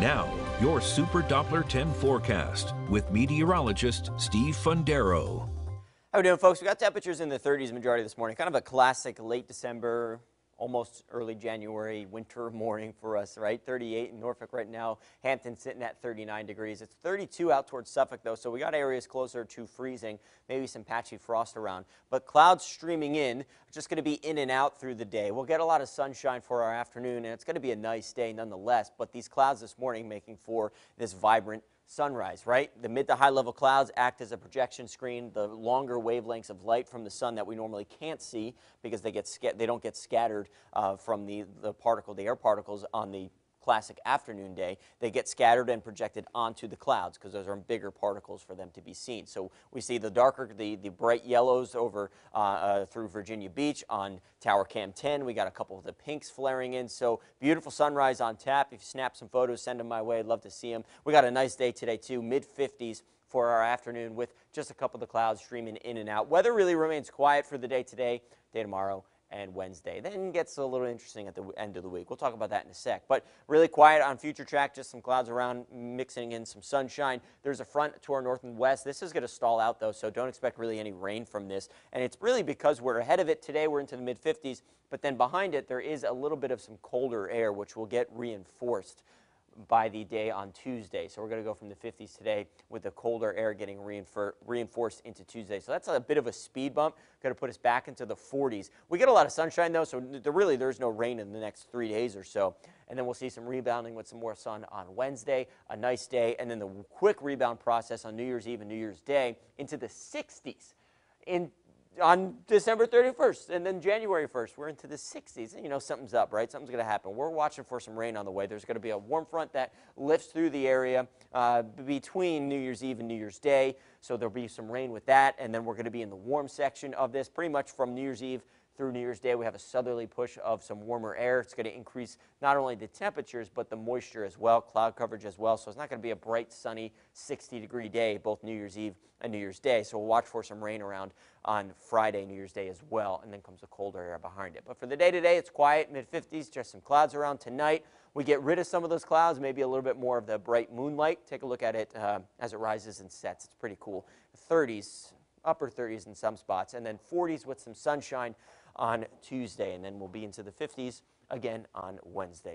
Now, your Super Doppler 10 forecast with meteorologist Steve Fundaro. How we doing, folks? We got temperatures in the 30s majority this morning. Kind of a classic late December, almost early January winter morning for us, right? 38 in Norfolk right now. Hampton sitting at 39 degrees. It's 32 out towards Suffolk, though, so we got areas closer to freezing, maybe some patchy frost around. But clouds streaming in, just going to be in and out through the day. We'll get a lot of sunshine for our afternoon, and it's going to be a nice day nonetheless. But these clouds this morning making for this vibrant sunrise, right? The mid to high level clouds act as a projection screen, the longer wavelengths of light from the sun that we normally can't see because they get they don't get scattered uh, from the, the particle, the air particles on the classic afternoon day, they get scattered and projected onto the clouds because those are bigger particles for them to be seen. So we see the darker, the, the bright yellows over uh, uh, through Virginia Beach on Tower Cam 10. We got a couple of the pinks flaring in. So beautiful sunrise on tap. If you snap some photos, send them my way. I'd love to see them. We got a nice day today too, mid 50s for our afternoon with just a couple of the clouds streaming in and out. Weather really remains quiet for the day today, day tomorrow and Wednesday. Then gets a little interesting at the end of the week. We'll talk about that in a sec. But really quiet on future track, just some clouds around, mixing in some sunshine. There's a front to our north and west. This is going to stall out, though, so don't expect really any rain from this. And it's really because we're ahead of it today. We're into the mid 50s, but then behind it, there is a little bit of some colder air, which will get reinforced by the day on Tuesday. So we're going to go from the 50s today with the colder air getting reinforced into Tuesday. So that's a bit of a speed bump. Going to put us back into the 40s. We get a lot of sunshine though, so really there's no rain in the next three days or so. And then we'll see some rebounding with some more sun on Wednesday, a nice day, and then the quick rebound process on New Year's Eve and New Year's Day into the 60s. In on December 31st and then January 1st, we're into the 60s. You know, something's up, right? Something's going to happen. We're watching for some rain on the way. There's going to be a warm front that lifts through the area uh, between New Year's Eve and New Year's Day. So there'll be some rain with that. And then we're going to be in the warm section of this pretty much from New Year's Eve through New Year's Day. We have a southerly push of some warmer air. It's going to increase not only the temperatures, but the moisture as well, cloud coverage as well. So it's not going to be a bright, sunny 60 degree day, both New Year's Eve and New Year's Day. So we'll watch for some rain around on Friday, New Year's Day as well, and then comes the colder air behind it. But for the day today, it's quiet, mid 50s, just some clouds around tonight. We get rid of some of those clouds, maybe a little bit more of the bright moonlight. Take a look at it uh, as it rises and sets. It's pretty cool. 30s, upper 30s in some spots, and then 40s with some sunshine on Tuesday, and then we'll be into the 50s again on Wednesday.